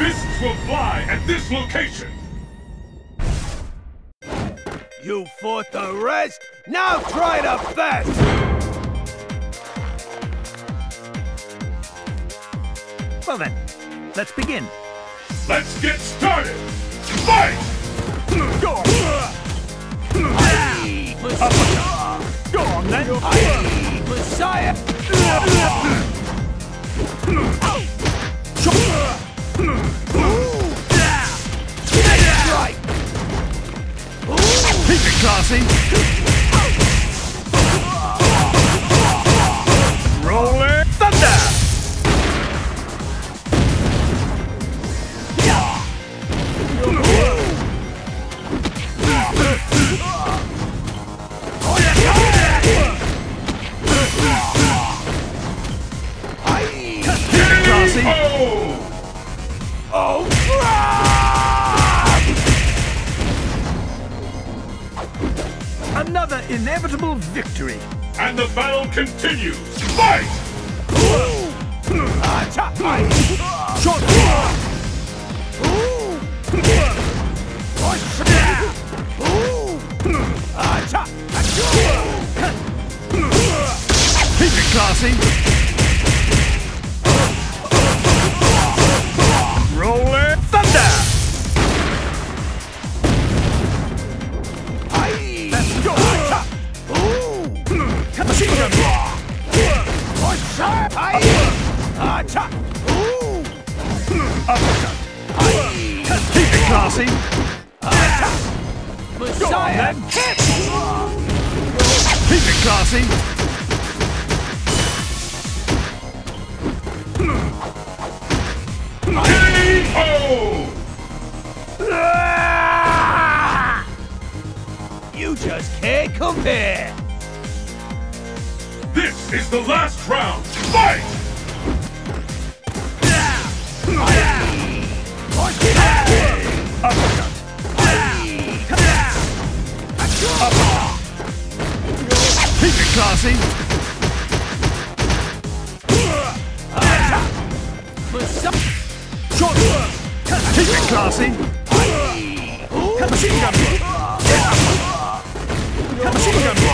Fists will fly at this location! You fought the rest? Now try the best! Well then, let's begin. Let's get started! Fight! Go! Go on then! Messiah! It! Rolling thunder! Oh! Another inevitable victory! And the battle continues! Fight! Short! Keep it classy! Keep it classy! Go on then! Keep it classy! K.O. You just can't compare! This is the last round! Fight! Classy! Short! Classy! Machine gun! Machine gun!